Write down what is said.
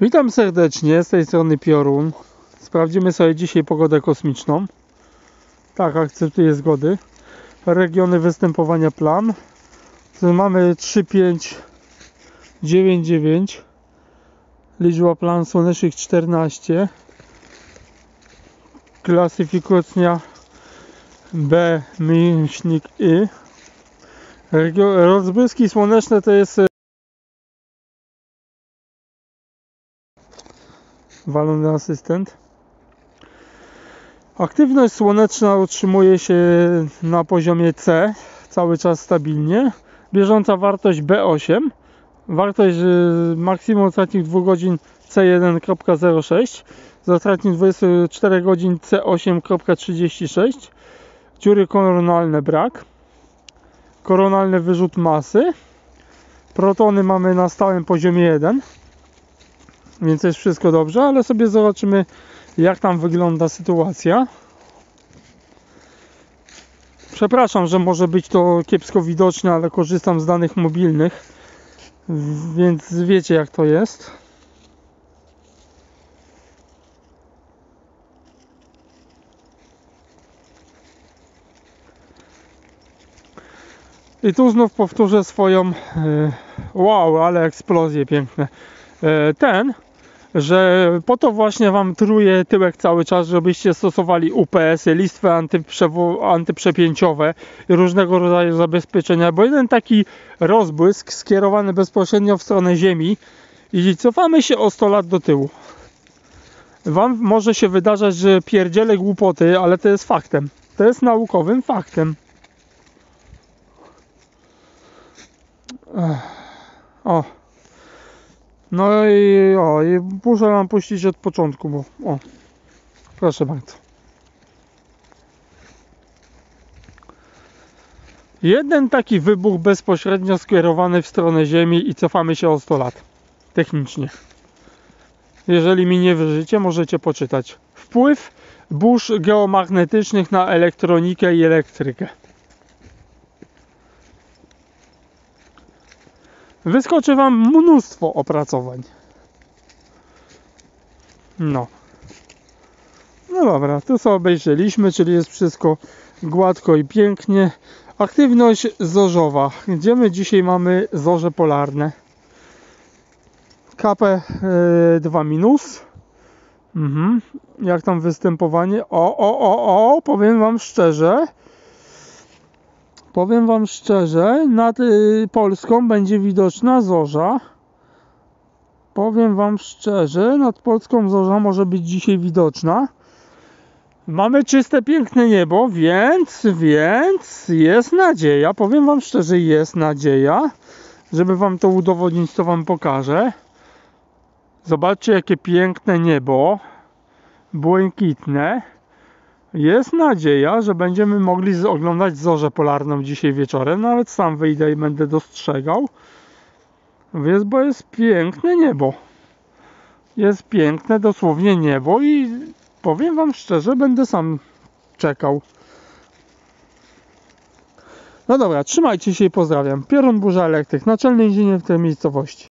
Witam serdecznie, z tej strony Piorun. Sprawdzimy sobie dzisiaj pogodę kosmiczną. Tak, akceptuję zgody. Regiony występowania plan. Tu mamy 3599. Liczba plan słonecznych 14. Klasyfikacja B-I. Regio- Rozbryski słoneczne to jest walony asystent. Aktywność słoneczna utrzymuje się na poziomie C cały czas stabilnie. Bieżąca wartość B8. Wartość y, maksimum ostatnich 2 godzin C1.06. Z ostatnich 24 godzin C8.36. Dziury koronalne brak. Koronalny wyrzut masy. Protony mamy na stałym poziomie 1 więc jest wszystko dobrze, ale sobie zobaczymy jak tam wygląda sytuacja. Przepraszam, że może być to kiepsko widoczne, ale korzystam z danych mobilnych, więc wiecie jak to jest. I tu znów powtórzę swoją e, wow, ale eksplozje piękne. E, Ten że po to właśnie Wam truje tyłek cały czas, żebyście stosowali UPS-y, listwy antyprzepięciowe i różnego rodzaju zabezpieczenia, bo jeden taki rozbłysk skierowany bezpośrednio w stronę Ziemi i cofamy się o 100 lat do tyłu. Wam może się wydarzać, że pierdzielę głupoty, ale to jest faktem. To jest naukowym faktem. Ech. O. No i o, i muszę wam puścić od początku, bo o, proszę bardzo. Jeden taki wybuch bezpośrednio skierowany w stronę Ziemi i cofamy się o 100 lat. Technicznie. Jeżeli mi nie wierzycie, możecie poczytać. Wpływ burz geomagnetycznych na elektronikę i elektrykę. Wyskoczy Wam mnóstwo opracowań. No. No dobra, tu sobie obejrzeliśmy, czyli jest wszystko gładko i pięknie. Aktywność zorzowa. Gdzie my dzisiaj mamy zorze polarne? KP2 minus. Mhm. Jak tam występowanie? O, o, o, o, powiem Wam szczerze, Powiem Wam szczerze, nad y, Polską będzie widoczna zorza. Powiem Wam szczerze, nad Polską zorza może być dzisiaj widoczna. Mamy czyste, piękne niebo, więc, więc jest nadzieja. Powiem Wam szczerze, jest nadzieja. Żeby Wam to udowodnić, to Wam pokażę. Zobaczcie, jakie piękne niebo. Błękitne. Jest nadzieja, że będziemy mogli oglądać zorzę polarną dzisiaj wieczorem. Nawet sam wyjdę i będę dostrzegał. Więc, bo jest piękne niebo. Jest piękne dosłownie niebo i powiem Wam szczerze, będę sam czekał. No dobra, trzymajcie się i pozdrawiam. Piorun Burza Elektryk, naczelny inżynier w tej miejscowości.